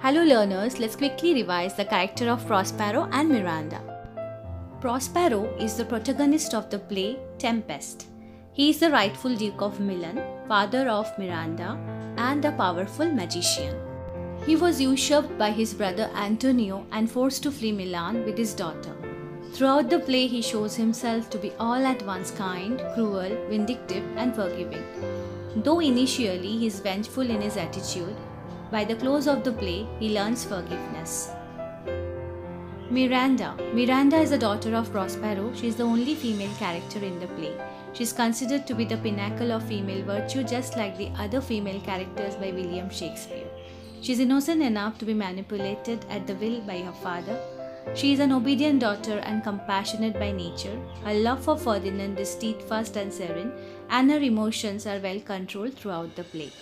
Hello learners, let's quickly revise the character of Prospero and Miranda. Prospero is the protagonist of the play Tempest. He is the rightful Duke of Milan, father of Miranda, and a powerful magician. He was usurped by his brother Antonio and forced to flee Milan with his daughter. Throughout the play, he shows himself to be all at once kind, cruel, vindictive, and forgiving. Though initially he is vengeful in his attitude, by the close of the play, he learns forgiveness. Miranda. Miranda is the daughter of Prospero. She is the only female character in the play. She is considered to be the pinnacle of female virtue, just like the other female characters by William Shakespeare. She is innocent enough to be manipulated at the will by her father. She is an obedient daughter and compassionate by nature. Her love for Ferdinand is steadfast and serene, and her emotions are well controlled throughout the play.